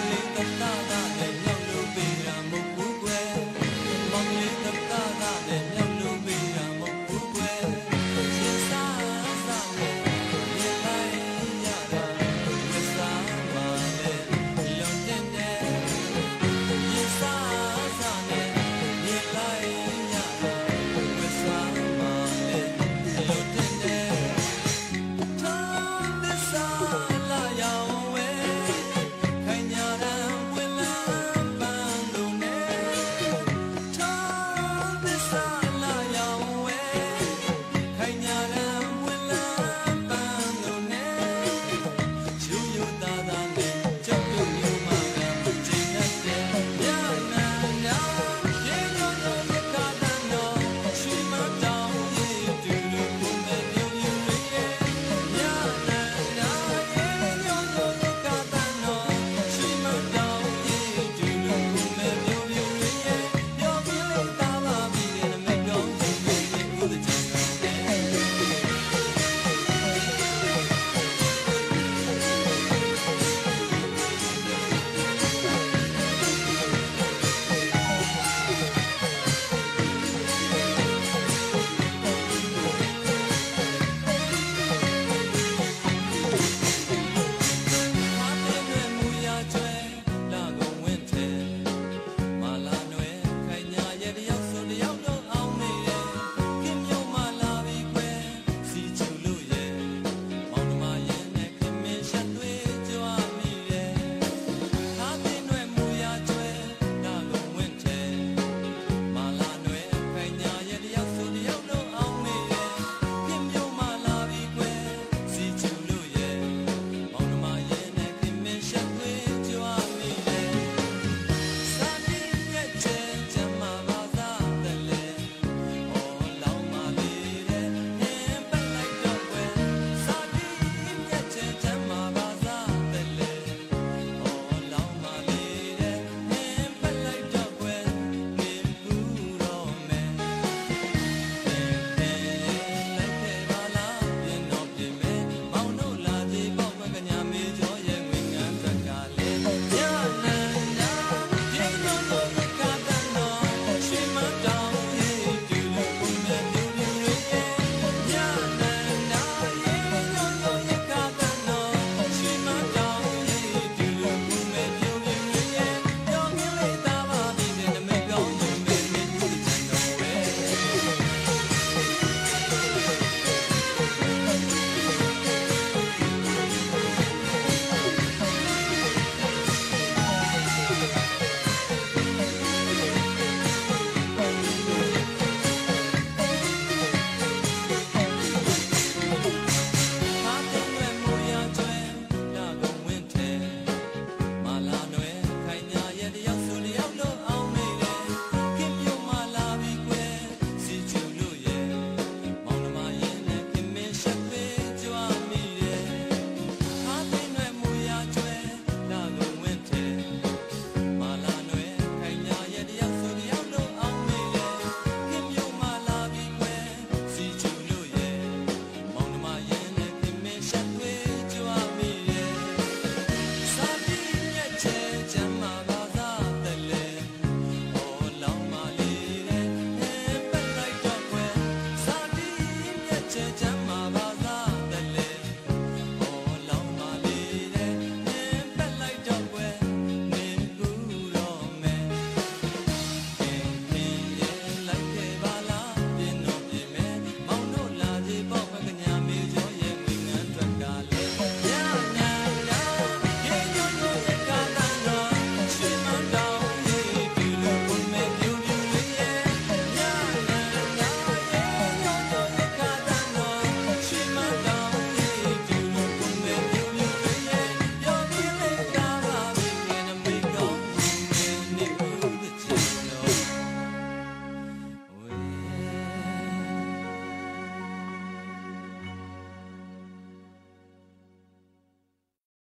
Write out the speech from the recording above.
心灵的大大黑。